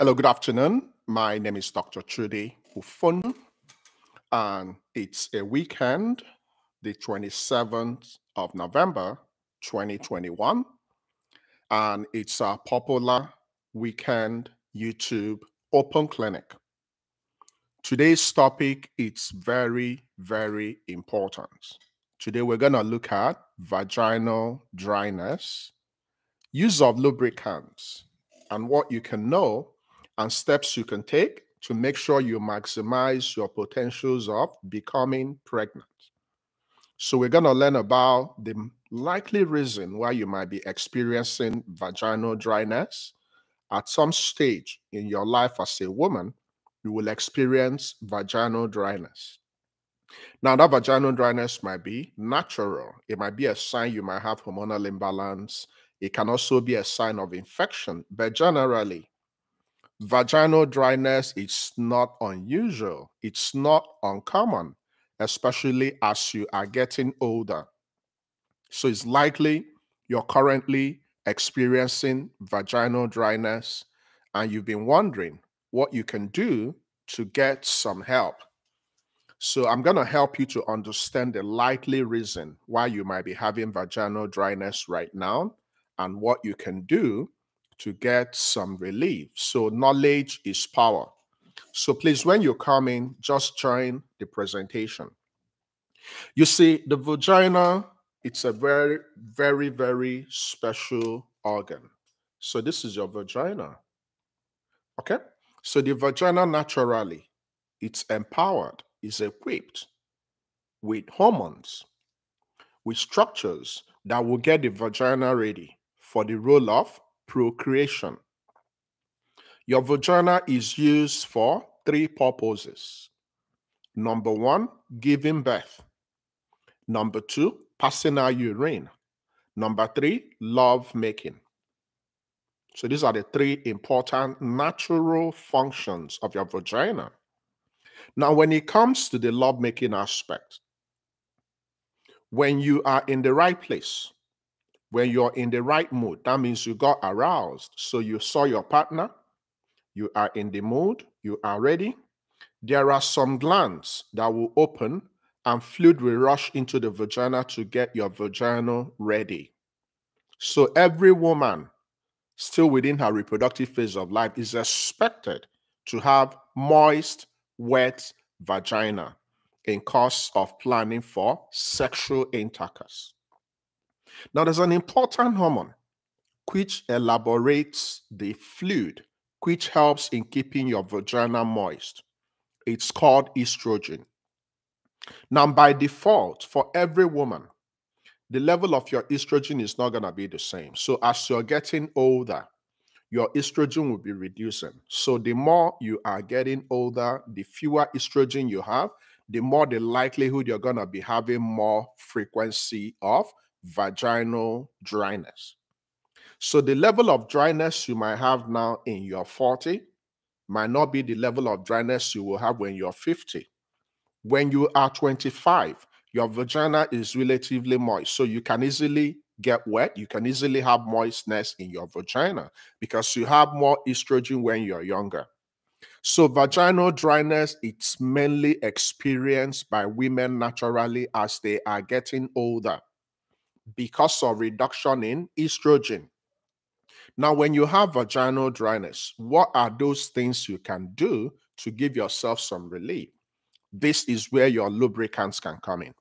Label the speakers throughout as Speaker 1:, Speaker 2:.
Speaker 1: Hello, good afternoon. My name is Dr. Chudi Ufondu, and it's a weekend, the 27th of November, 2021, and it's a popular weekend YouTube open clinic. Today's topic is very, very important. Today we're going to look at vaginal dryness, use of lubricants, and what you can know and steps you can take to make sure you maximize your potentials of becoming pregnant. So, we're going to learn about the likely reason why you might be experiencing vaginal dryness. At some stage in your life as a woman, you will experience vaginal dryness. Now, that vaginal dryness might be natural, it might be a sign you might have hormonal imbalance. It can also be a sign of infection, but generally, Vaginal dryness is not unusual, it's not uncommon, especially as you are getting older. So it's likely you're currently experiencing vaginal dryness and you've been wondering what you can do to get some help. So I'm going to help you to understand the likely reason why you might be having vaginal dryness right now and what you can do to get some relief. So knowledge is power. So please, when you come in, just join the presentation. You see, the vagina, it's a very, very, very special organ. So this is your vagina. Okay? So the vagina naturally, it's empowered, is equipped with hormones, with structures that will get the vagina ready for the role of procreation. Your vagina is used for three purposes. Number one, giving birth. Number two, passing out urine. Number three, love making. So these are the three important natural functions of your vagina. Now, when it comes to the love making aspect, when you are in the right place, when you're in the right mood, that means you got aroused. So you saw your partner, you are in the mood, you are ready. There are some glands that will open and fluid will rush into the vagina to get your vagina ready. So every woman still within her reproductive phase of life is expected to have moist, wet vagina in course of planning for sexual intercourse. Now, there's an important hormone which elaborates the fluid, which helps in keeping your vagina moist. It's called estrogen. Now, by default, for every woman, the level of your estrogen is not going to be the same. So, as you're getting older, your estrogen will be reducing. So, the more you are getting older, the fewer estrogen you have, the more the likelihood you're going to be having more frequency of vaginal dryness. So the level of dryness you might have now in your 40 might not be the level of dryness you will have when you're 50. When you are 25, your vagina is relatively moist. So you can easily get wet. You can easily have moistness in your vagina because you have more estrogen when you're younger. So vaginal dryness, it's mainly experienced by women naturally as they are getting older because of reduction in estrogen. Now, when you have vaginal dryness, what are those things you can do to give yourself some relief? This is where your lubricants can come in.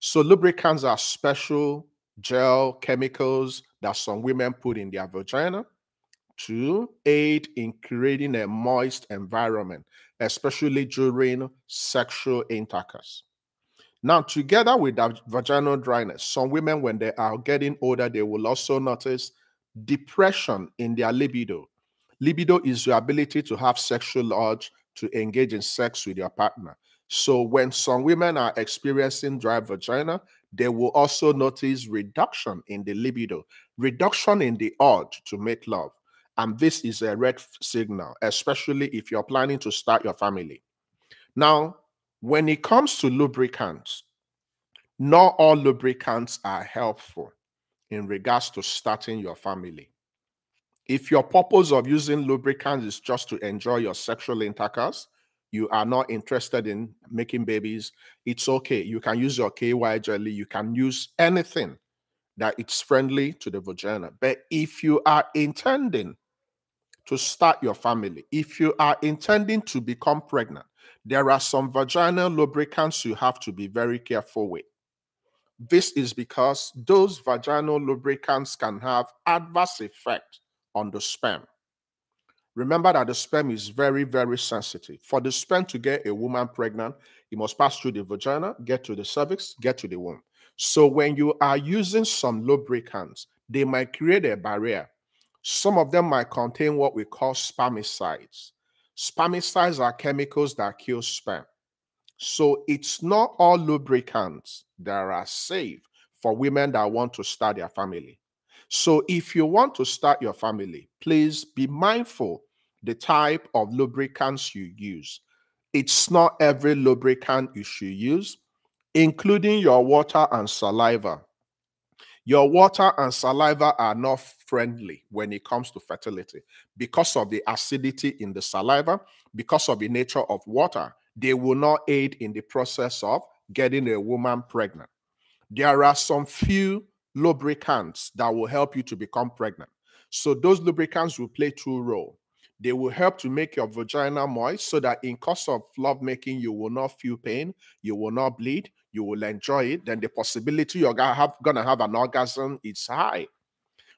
Speaker 1: So, lubricants are special gel chemicals that some women put in their vagina to aid in creating a moist environment, especially during sexual intercourse. Now, together with that vaginal dryness, some women, when they are getting older, they will also notice depression in their libido. Libido is your ability to have sexual urge to engage in sex with your partner. So, when some women are experiencing dry vagina, they will also notice reduction in the libido, reduction in the urge to make love. And this is a red signal, especially if you're planning to start your family. Now, when it comes to lubricants, not all lubricants are helpful in regards to starting your family. If your purpose of using lubricants is just to enjoy your sexual intercourse, you are not interested in making babies, it's okay. You can use your KY jelly, you can use anything that it's friendly to the vagina. But if you are intending to start your family, if you are intending to become pregnant, there are some vaginal lubricants you have to be very careful with. This is because those vaginal lubricants can have adverse effect on the sperm. Remember that the sperm is very, very sensitive. For the sperm to get a woman pregnant, it must pass through the vagina, get to the cervix, get to the womb. So when you are using some lubricants, they might create a barrier. Some of them might contain what we call spermicides. Spermicides are chemicals that kill sperm. So it's not all lubricants that are safe for women that want to start their family. So if you want to start your family, please be mindful the type of lubricants you use. It's not every lubricant you should use, including your water and saliva. Your water and saliva are not friendly when it comes to fertility because of the acidity in the saliva, because of the nature of water. They will not aid in the process of getting a woman pregnant. There are some few lubricants that will help you to become pregnant. So those lubricants will play two roles. They will help to make your vagina moist so that in course of lovemaking, you will not feel pain, you will not bleed, you will enjoy it. Then the possibility you're gonna have, gonna have an orgasm is high.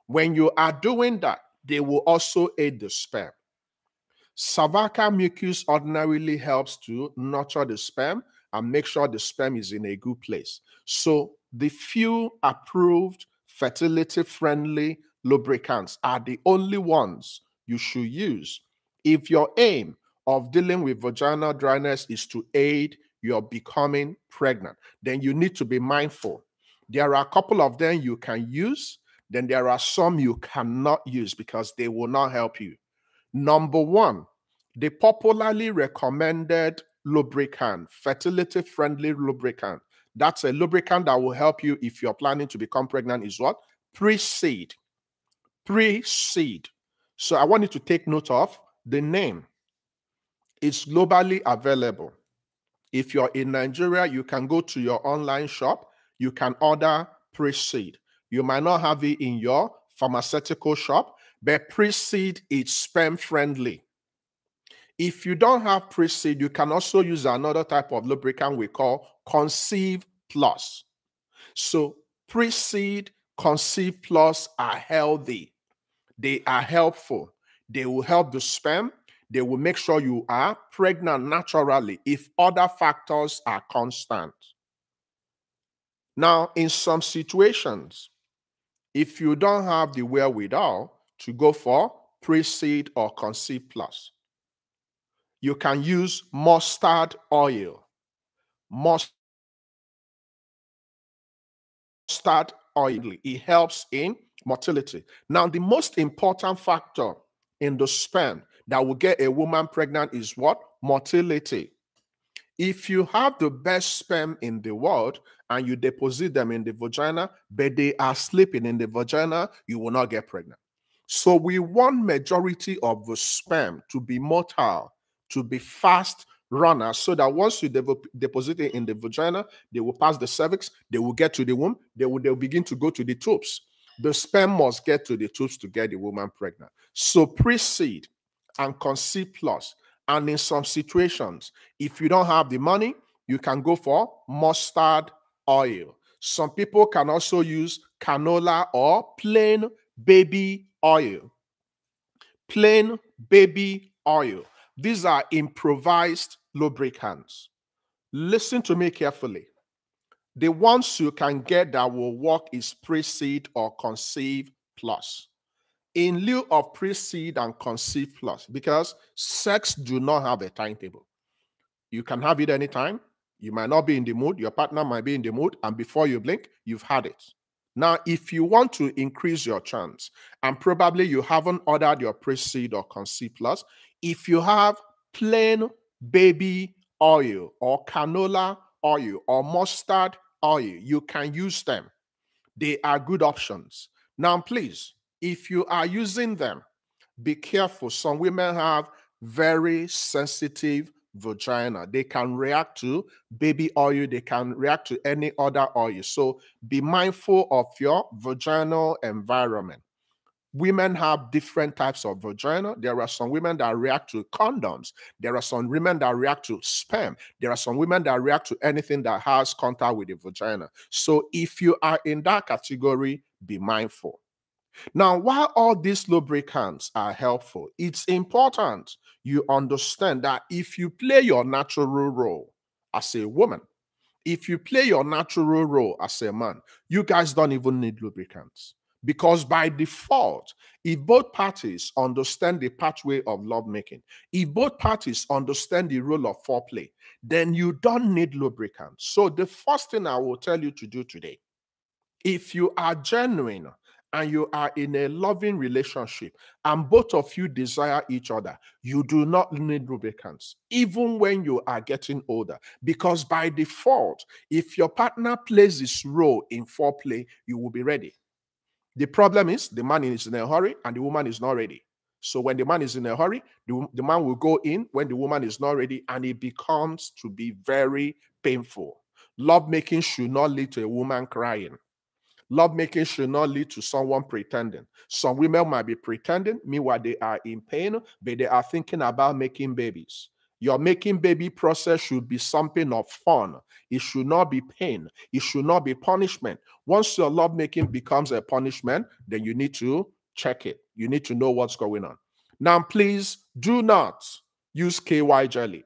Speaker 1: When you are doing that, they will also aid the sperm. Cervical mucus ordinarily helps to nurture the sperm and make sure the sperm is in a good place. So the few approved fertility friendly lubricants are the only ones you should use if your aim of dealing with vaginal dryness is to aid your becoming pregnant then you need to be mindful there are a couple of them you can use then there are some you cannot use because they will not help you number one the popularly recommended lubricant fertility friendly lubricant that's a lubricant that will help you if you're planning to become pregnant is what? Pre-seed. Pre-seed. So I want you to take note of the name. It's globally available. If you're in Nigeria, you can go to your online shop. You can order pre-seed. You might not have it in your pharmaceutical shop, but pre-seed is sperm friendly. If you don't have pre-seed, you can also use another type of lubricant we call Conceive Plus. So pre-seed, Conceive Plus are healthy. They are helpful. They will help the sperm. They will make sure you are pregnant naturally if other factors are constant. Now, in some situations, if you don't have the wherewithal to go for pre-seed or conceive plus, you can use mustard oil. Mustard oil. It helps in motility. Now, the most important factor in the sperm that will get a woman pregnant is what? Motility. If you have the best sperm in the world and you deposit them in the vagina, but they are sleeping in the vagina, you will not get pregnant. So we want majority of the sperm to be motile to be fast runners so that once you deposit it in the vagina, they will pass the cervix, they will get to the womb, they will they'll begin to go to the tubes. The sperm must get to the tubes to get the woman pregnant. So pre-seed and conceive plus. And in some situations, if you don't have the money, you can go for mustard oil. Some people can also use canola or plain baby oil. Plain baby oil. These are improvised lubricants. Listen to me carefully. The ones you can get that will work is pre-seed or conceive plus. In lieu of pre-seed and conceive plus, because sex do not have a timetable. You can have it anytime. You might not be in the mood. Your partner might be in the mood. And before you blink, you've had it. Now, if you want to increase your chance, and probably you haven't ordered your pre-seed or conceive plus, if you have plain baby oil or canola oil or mustard oil, you can use them. They are good options. Now, please, if you are using them, Be careful. Some women have very sensitive vagina. They can react to baby oil, they can react to any other oil. So be mindful of your vaginal environment. Women have different types of vagina. There are some women that react to condoms. There are some women that react to sperm. There are some women that react to anything that has contact with the vagina. So if you are in that category, be mindful. Now, while all these lubricants are helpful, it's important you understand that if you play your natural role as a woman, if you play your natural role as a man, you guys don't even need lubricants. Because by default, if both parties understand the pathway of lovemaking, if both parties understand the role of foreplay, then you don't need lubricants. So, the first thing I will tell you to do today, if you are genuine and you are in a loving relationship and both of you desire each other, you do not need lubricants, even when you are getting older. Because by default, if your partner plays this role in foreplay, you will be ready. The problem is the man is in a hurry and the woman is not ready. So when the man is in a hurry, the, the man will go in when the woman is not ready, and it becomes to be very painful. Love making should not lead to a woman crying. Lovemaking should not lead to someone pretending. Some women might be pretending, meanwhile, they are in pain, but they are thinking about making babies. Your making baby process should be something of fun. It should not be pain. It should not be punishment. Once your lovemaking becomes a punishment, then you need to check it. You need to know what's going on. Now, please do not use KY jelly.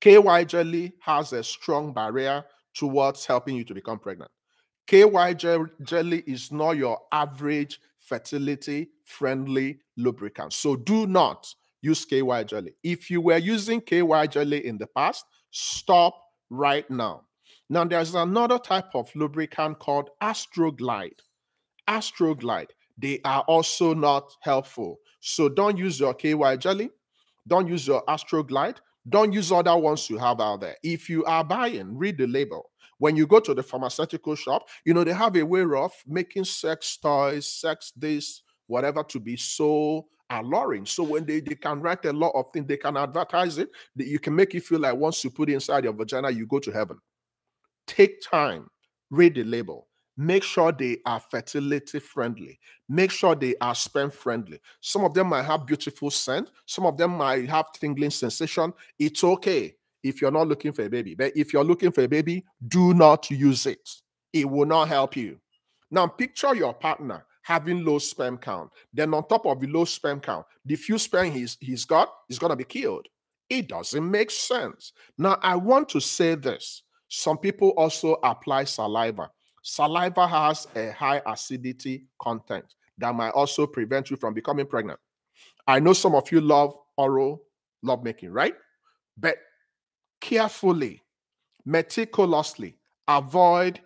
Speaker 1: KY jelly has a strong barrier towards helping you to become pregnant. KY jelly is not your average fertility friendly lubricant. So do not use KY jelly. If you were using KY jelly in the past, stop right now. Now, there's another type of lubricant called Astroglide. Astroglide, they are also not helpful. So don't use your KY jelly. Don't use your Astroglide. Don't use other ones you have out there. If you are buying, read the label. When you go to the pharmaceutical shop, you know, they have a way of making sex toys, sex this, whatever to be so alluring. So when they, they can write a lot of things, they can advertise it, that you can make you feel like once you put it inside your vagina, you go to heaven. Take time, read the label. Make sure they are fertility friendly. Make sure they are sperm friendly. Some of them might have beautiful scent. Some of them might have tingling sensation. It's okay if you're not looking for a baby. But if you're looking for a baby, do not use it. It will not help you. Now, picture your partner having low sperm count. Then, on top of the low sperm count, the few sperm he's, he's got is going to be killed. It doesn't make sense. Now, I want to say this some people also apply saliva. Saliva has a high acidity content that might also prevent you from becoming pregnant. I know some of you love oral lovemaking, right? But carefully, meticulously avoid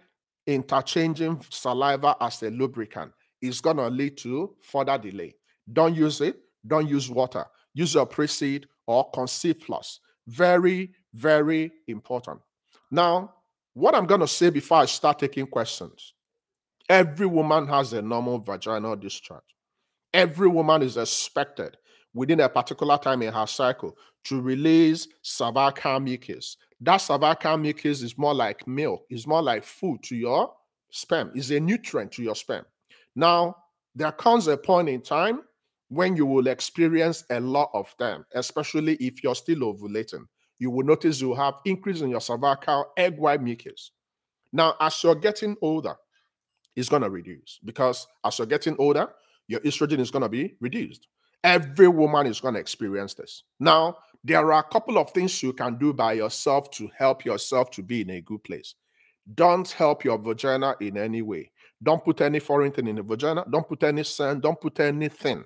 Speaker 1: interchanging saliva as a lubricant. It's going to lead to further delay. Don't use it. Don't use water. Use your pre-seed or conceive plus. Very, very important. Now, what I'm going to say before I start taking questions every woman has a normal vaginal discharge. Every woman is expected within a particular time in her cycle to release cervical mucus. That cervical mucus is more like milk, it's more like food to your sperm, it's a nutrient to your sperm. Now, there comes a point in time when you will experience a lot of them, especially if you're still ovulating. You will notice you have increase in your cervical egg white mucus. Now, as you're getting older, it's going to reduce because as you're getting older, your estrogen is going to be reduced. Every woman is going to experience this. Now, there are a couple of things you can do by yourself to help yourself to be in a good place. Don't help your vagina in any way. Don't put any foreign thing in the vagina. Don't put any sand. Don't put anything.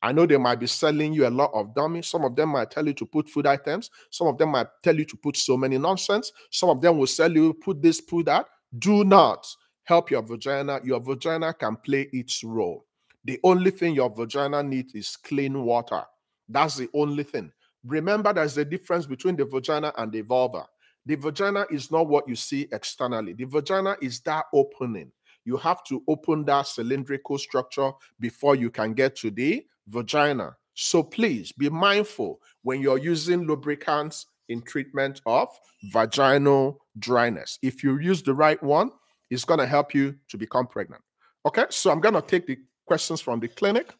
Speaker 1: I know they might be selling you a lot of dummies. Some of them might tell you to put food items. Some of them might tell you to put so many nonsense. Some of them will sell you put this, put that. Do not help your vagina. Your vagina can play its role. The only thing your vagina needs is clean water. That's the only thing. Remember, there's a difference between the vagina and the vulva. The vagina is not what you see externally. The vagina is that opening. You have to open that cylindrical structure before you can get to the vagina. So please be mindful when you're using lubricants in treatment of vaginal dryness. If you use the right one, it's going to help you to become pregnant. Okay, so I'm going to take the questions from the clinic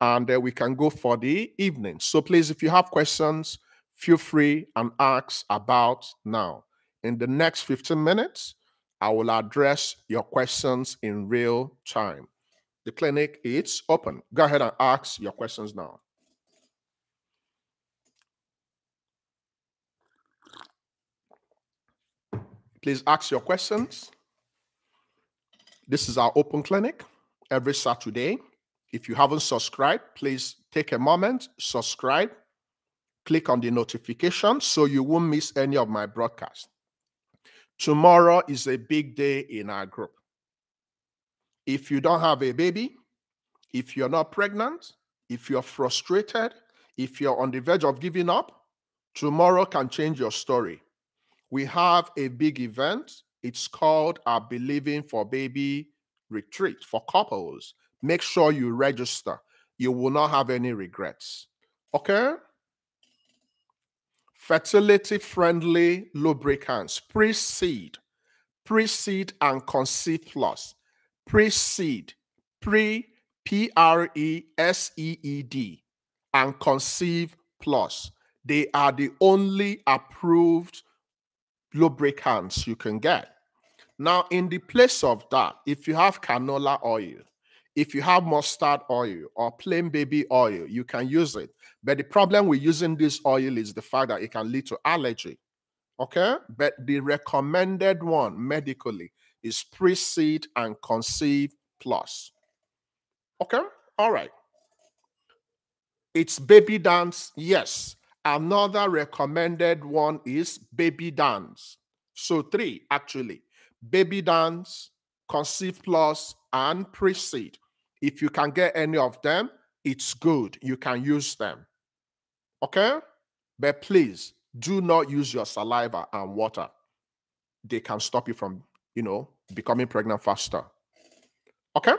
Speaker 1: and uh, we can go for the evening. So please, if you have questions, feel free and ask about now. In the next 15 minutes, I will address your questions in real time. The clinic is open. Go ahead and ask your questions now. Please ask your questions. This is our open clinic every Saturday. If you haven't subscribed, please take a moment, subscribe, click on the notification so you won't miss any of my broadcasts. Tomorrow is a big day in our group. If you don't have a baby, if you're not pregnant, if you're frustrated, if you're on the verge of giving up, tomorrow can change your story we have a big event. It's called our Believing for Baby Retreat for couples. Make sure you register. You will not have any regrets. Okay? Fertility friendly lubricants, pre seed, pre seed and conceive plus, pre seed, pre P R E S E E D, and conceive plus. They are the only approved lubricants you can get. Now, in the place of that, if you have canola oil, if you have mustard oil or plain baby oil, you can use it. But the problem with using this oil is the fact that it can lead to allergy. Okay? But the recommended one medically is pre-seed and conceive plus. Okay? All right. It's baby dance, yes. Another recommended one is baby dance. So three actually, baby dance, conceive plus, and pre-seed. If you can get any of them, it's good. You can use them. Okay? But please do not use your saliva and water. They can stop you from, you know, becoming pregnant faster. Okay?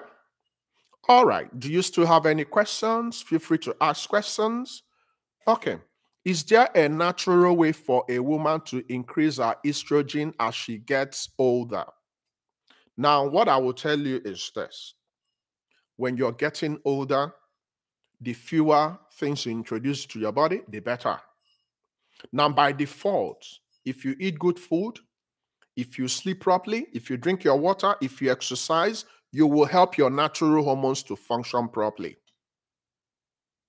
Speaker 1: All right. Do you still have any questions? Feel free to ask questions. Okay. Is there a natural way for a woman to increase her estrogen as she gets older? Now, what I will tell you is this when you're getting older, the fewer things you introduce to your body, the better. Now, by default, if you eat good food, if you sleep properly, if you drink your water, if you exercise, you will help your natural hormones to function properly.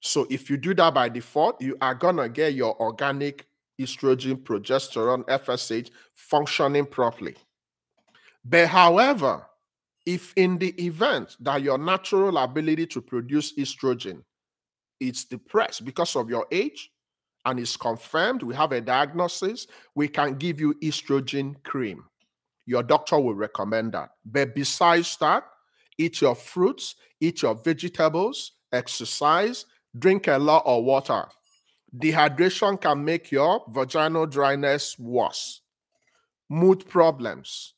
Speaker 1: So if you do that by default, you are gonna get your organic estrogen, progesterone, FSH functioning properly. But however, if in the event that your natural ability to produce estrogen is depressed because of your age and is confirmed, we have a diagnosis, we can give you estrogen cream. Your doctor will recommend that. But besides that, eat your fruits, eat your vegetables, exercise, Drink a lot of water. Dehydration can make your vaginal dryness worse. Mood problems.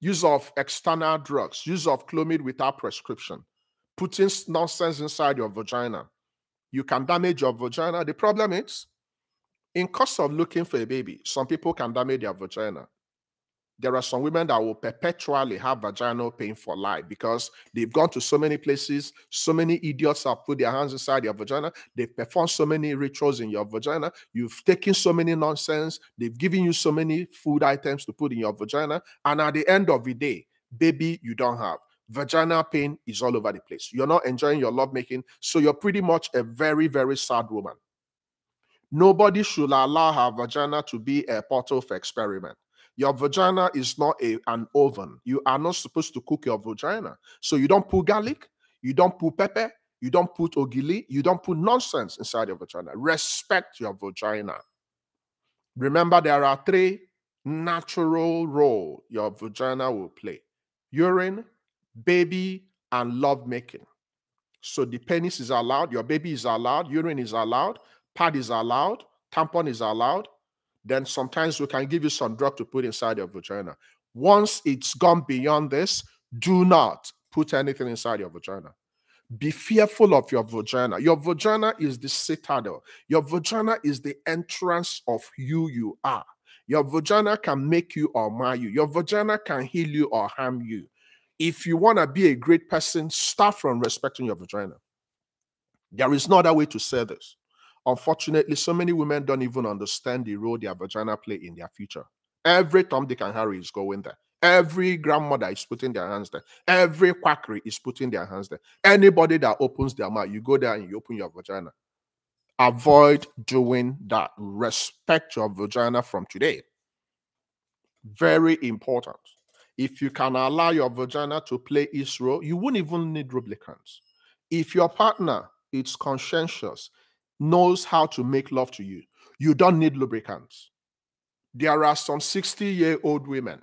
Speaker 1: Use of external drugs. Use of Clomid without prescription. Putting nonsense inside your vagina. You can damage your vagina. The problem is, in cost of looking for a baby, some people can damage their vagina there are some women that will perpetually have vaginal pain for life because they've gone to so many places, so many idiots have put their hands inside your vagina, they've performed so many rituals in your vagina, you've taken so many nonsense, they've given you so many food items to put in your vagina, and at the end of the day, baby, you don't have. Vaginal pain is all over the place. You're not enjoying your lovemaking, so you're pretty much a very, very sad woman. Nobody should allow her vagina to be a portal for experiment. Your vagina is not a, an oven. You are not supposed to cook your vagina. So you don't put garlic, you don't put pepper, you don't put ogili, you don't put nonsense inside your vagina. Respect your vagina. Remember, there are three natural role your vagina will play: urine, baby, and love making. So the penis is allowed, your baby is allowed, urine is allowed, pad is allowed, tampon is allowed, then sometimes we can give you some drug to put inside your vagina. Once it's gone beyond this, do not put anything inside your vagina. Be fearful of your vagina. Your vagina is the citadel. Your vagina is the entrance of who you are. Your vagina can make you or mar you. Your vagina can heal you or harm you. If you want to be a great person, start from respecting your vagina. There is no other way to say this. Unfortunately, so many women don't even understand the role their vagina play in their future. Every Tom, Dick, and Harry is going there. Every grandmother is putting their hands there. Every quackery is putting their hands there. Anybody that opens their mouth, you go there and you open your vagina. Avoid doing that. Respect your vagina from today. Very important. If you can allow your vagina to play its role, you won't even need lubricants. If your partner is conscientious, knows how to make love to you, you don't need lubricants. There are some 60 year old women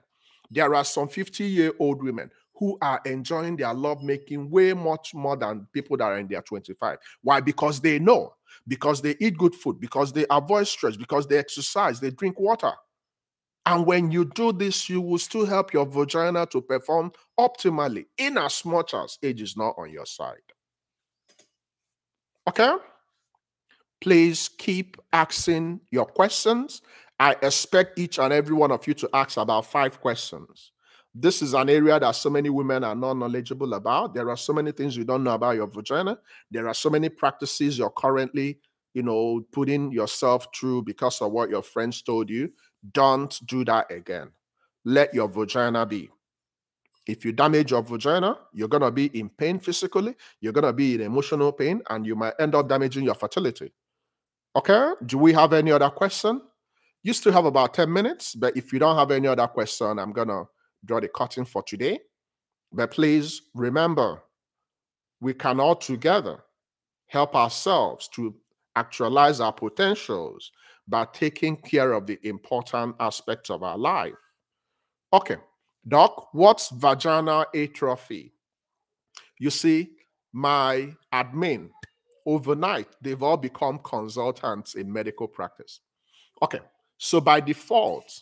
Speaker 1: there are some 50 year old women who are enjoying their love making way much more than people that are in their 25. Why? Because they know, because they eat good food, because they avoid stress, because they exercise, they drink water. And when you do this, you will still help your vagina to perform optimally, in as much as age is not on your side. Okay? Please keep asking your questions I expect each and every one of you to ask about five questions. This is an area that so many women are not knowledgeable about. There are so many things you don't know about your vagina. There are so many practices you're currently, you know, putting yourself through because of what your friends told you. Don't do that again. Let your vagina be. If you damage your vagina, you're going to be in pain physically, you're going to be in emotional pain, and you might end up damaging your fertility. Okay? Do we have any other question? You still have about 10 minutes, but if you don't have any other question, I'm going to draw the curtain for today. But please remember, we can all together help ourselves to actualize our potentials by taking care of the important aspects of our life. Okay, Doc, what's vaginal atrophy? You see, my admin overnight, they've all become consultants in medical practice. Okay, so by default,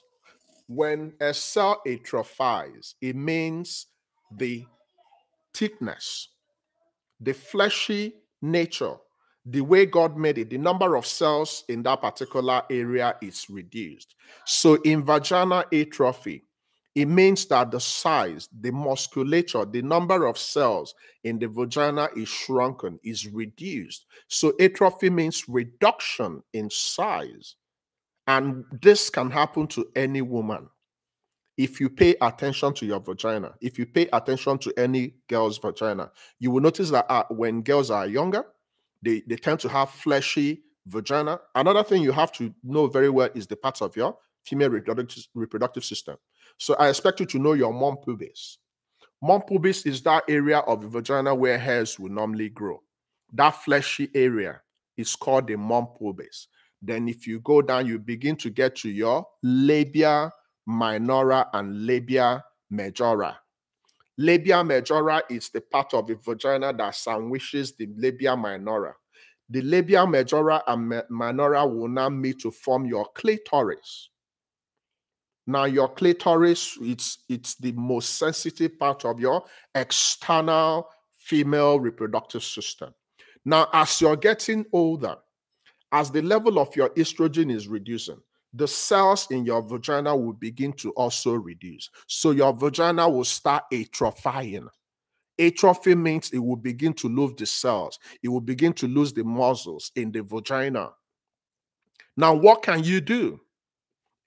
Speaker 1: when a cell atrophies, it means the thickness, the fleshy nature, the way God made it, the number of cells in that particular area is reduced. So in vaginal atrophy, it means that the size, the musculature, the number of cells in the vagina is shrunken, is reduced. So atrophy means reduction in size. And this can happen to any woman. If you pay attention to your vagina, if you pay attention to any girl's vagina, you will notice that uh, when girls are younger, they, they tend to have fleshy vagina. Another thing you have to know very well is the parts of your female reproductive, reproductive system. So I expect you to know your mons pubis. Mons pubis is that area of the vagina where hairs will normally grow. That fleshy area is called the mons pubis. Then, if you go down, you begin to get to your labia minora and labia majora. Labia majora is the part of the vagina that sandwiches the labia minora. The labia majora and minora will now meet to form your clitoris. Now, your clitoris, it's, it's the most sensitive part of your external female reproductive system. Now, as you're getting older, as the level of your estrogen is reducing, the cells in your vagina will begin to also reduce. So your vagina will start atrophying. Atrophy means it will begin to lose the cells, it will begin to lose the muscles in the vagina. Now, what can you do?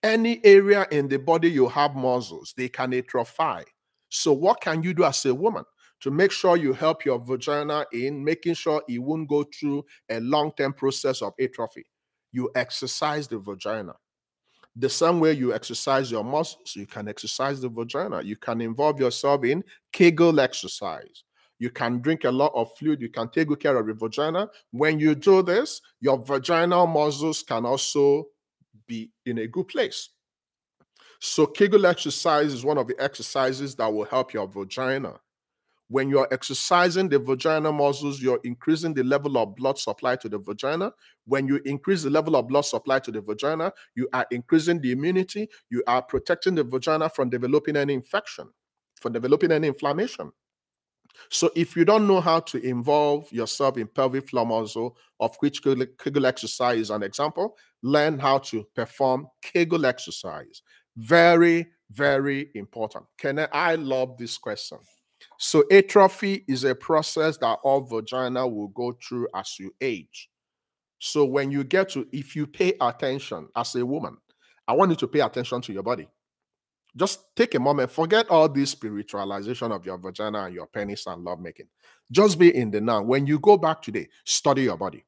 Speaker 1: Any area in the body you have muscles, they can atrophy. So, what can you do as a woman? to make sure you help your vagina in making sure it won't go through a long term process of atrophy. You exercise the vagina. The same way you exercise your muscles, you can exercise the vagina. You can involve yourself in Kegel exercise. You can drink a lot of fluid. You can take good care of your vagina. When you do this, your vaginal muscles can also be in a good place. So, Kegel exercise is one of the exercises that will help your vagina. When you're exercising the vagina muscles, you're increasing the level of blood supply to the vagina. When you increase the level of blood supply to the vagina, you are increasing the immunity. You are protecting the vagina from developing any infection, from developing any inflammation. So if you don't know how to involve yourself in pelvic floor muscle, of which Kegel exercise is an example, learn how to perform Kegel exercise. Very, very important. Can I, love this question. So atrophy is a process that all vagina will go through as you age. So when you get to, if you pay attention as a woman, I want you to pay attention to your body. Just take a moment, forget all this spiritualization of your vagina and your penis and lovemaking. Just be in the now. When you go back today, study your body.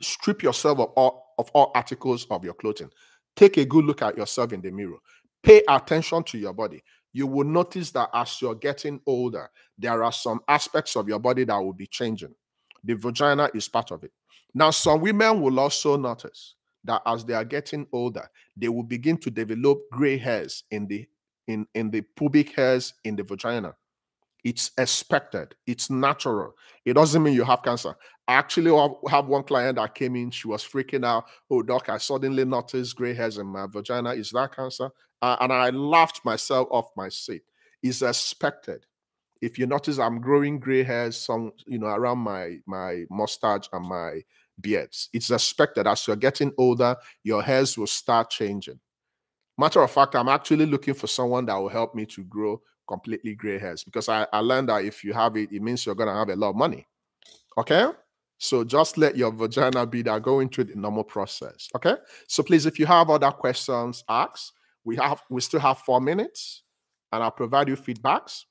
Speaker 1: Strip yourself of all, of all articles of your clothing. Take a good look at yourself in the mirror. Pay attention to your body. You will notice that as you're getting older, there are some aspects of your body that will be changing. The vagina is part of it. Now, some women will also notice that as they are getting older, they will begin to develop gray hairs in the in, in the pubic hairs in the vagina. It's expected, it's natural. It doesn't mean you have cancer. I actually have one client that came in, she was freaking out. Oh, doc, I suddenly noticed gray hairs in my vagina. Is that cancer? Uh, and I laughed myself off my seat. It's expected. If you notice, I'm growing gray hairs, some you know, around my my mustache and my beards. It's expected as you're getting older, your hairs will start changing. Matter of fact, I'm actually looking for someone that will help me to grow completely gray hairs because I, I learned that if you have it, it means you're to have a lot of money. Okay? So just let your vagina be that going through the normal process. Okay? So please, if you have other questions, ask. We have we still have four minutes and I'll provide you feedbacks.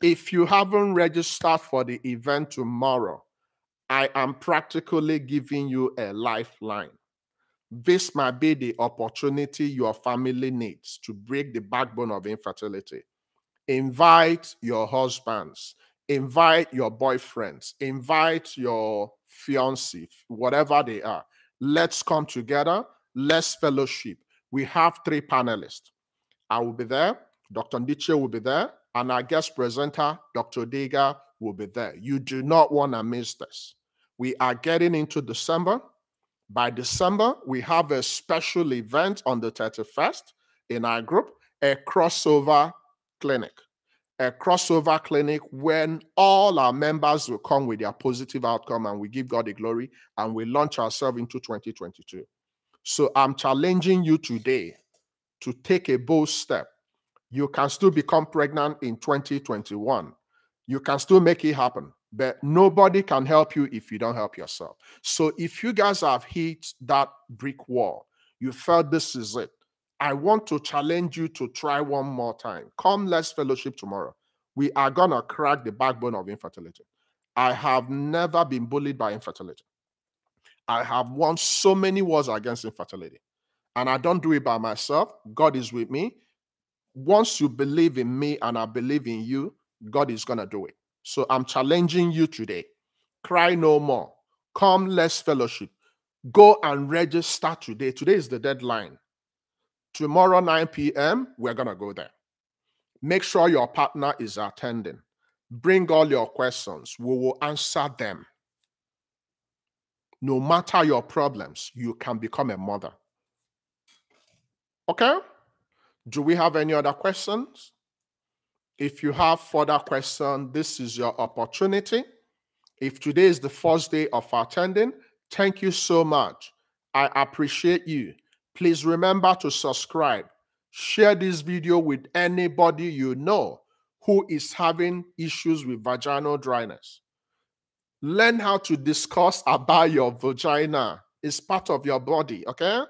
Speaker 1: If you haven't registered for the event tomorrow, I am practically giving you a lifeline. This might be the opportunity your family needs to break the backbone of infertility. Invite your husbands, invite your boyfriends, invite your fiancé, whatever they are. Let's come together. Let's fellowship. We have three panelists. I will be there. Dr. Ndiche will be there. And our guest presenter, Dr. Dega, will be there. You do not want to miss this. We are getting into December. By December, we have a special event on the 31st in our group, a crossover clinic. A crossover clinic when all our members will come with their positive outcome and we give God the glory and we launch ourselves into 2022. So I'm challenging you today to take a bold step. You can still become pregnant in 2021. You can still make it happen but nobody can help you if you don't help yourself. So if you guys have hit that brick wall, you felt this is it. I want to challenge you to try one more time. Come, let's fellowship tomorrow. We are gonna crack the backbone of infertility. I have never been bullied by infertility. I have won so many wars against infertility. And I don't do it by myself. God is with me. Once you believe in me and I believe in you, God is going to do it. So I'm challenging you today. Cry no more. Come, let's fellowship. Go and register today. Today is the deadline. Tomorrow, 9 p.m., we're going to go there. Make sure your partner is attending. Bring all your questions. We will answer them. No matter your problems, you can become a mother. Okay? Do we have any other questions? If you have further questions, this is your opportunity. If today is the first day of attending, thank you so much. I appreciate you. Please remember to subscribe. Share this video with anybody you know who is having issues with vaginal dryness. Learn how to discuss about your vagina. It's part of your body, okay?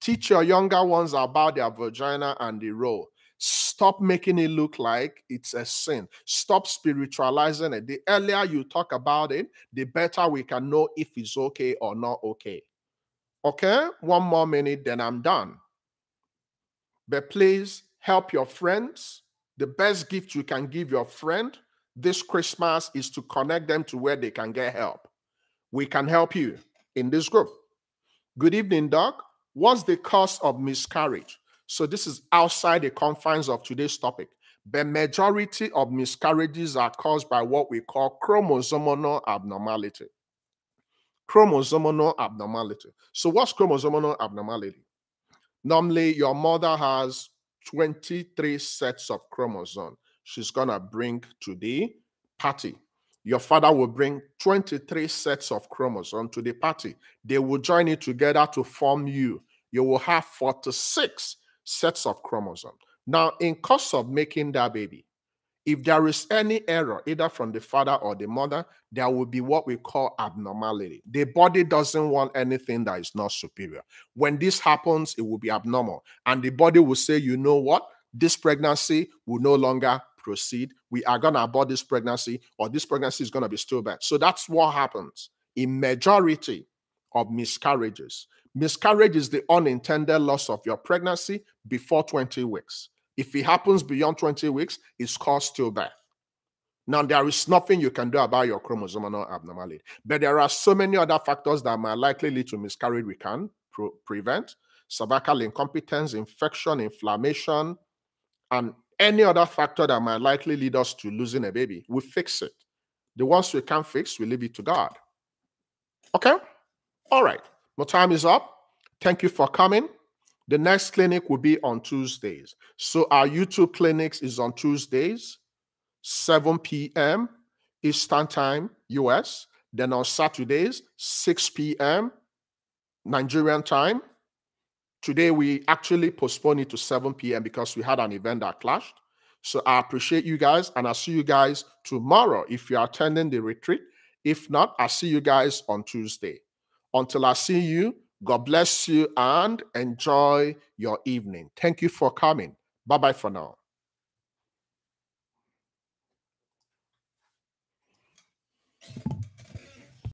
Speaker 1: Teach your younger ones about their vagina and the role. Stop making it look like it's a sin. Stop spiritualizing it. The earlier you talk about it, the better we can know if it's okay or not okay. Okay, one more minute, then I'm done. But please help your friends. The best gift you can give your friend this Christmas is to connect them to where they can get help. We can help you in this group. Good evening, Doc. What's the cause of miscarriage? So this is outside the confines of today's topic. The majority of miscarriages are caused by what we call chromosomal abnormality. Chromosomal abnormality. So what's chromosomal abnormality? Normally, your mother has 23 sets of chromosomes she's going to bring to the party. Your father will bring 23 sets of chromosomes to the party. They will join it together to form you. You will have 46 sets of chromosomes. Now, in course of making that baby, if there is any error, either from the father or the mother, there will be what we call abnormality. The body doesn't want anything that is not superior. When this happens, it will be abnormal. And the body will say, you know what? This pregnancy will no longer proceed. We are going to abort this pregnancy, or this pregnancy is going to be stillbirth. So that's what happens in majority of miscarriages. Miscarriage is the unintended loss of your pregnancy before 20 weeks. If it happens beyond 20 weeks, it's called stillbirth. Now, there is nothing you can do about your chromosomal abnormality, but there are so many other factors that might likely lead to miscarriage we can prevent cervical incompetence, infection, inflammation, and any other factor that might likely lead us to losing a baby. We fix it. The ones we can't fix, we leave it to God. Okay? All right. My time is up. Thank you for coming. The next clinic will be on Tuesdays. So our YouTube clinics is on Tuesdays, 7 p.m. Eastern Time, US. Then on Saturdays, 6 p.m. Nigerian time. Today we actually postponed it to 7 p.m. because we had an event that clashed. So I appreciate you guys and I'll see you guys tomorrow if you are attending the retreat. If not, I'll see you guys on Tuesday. Until I see you, God bless you and enjoy your evening. Thank you for coming. Bye bye for now.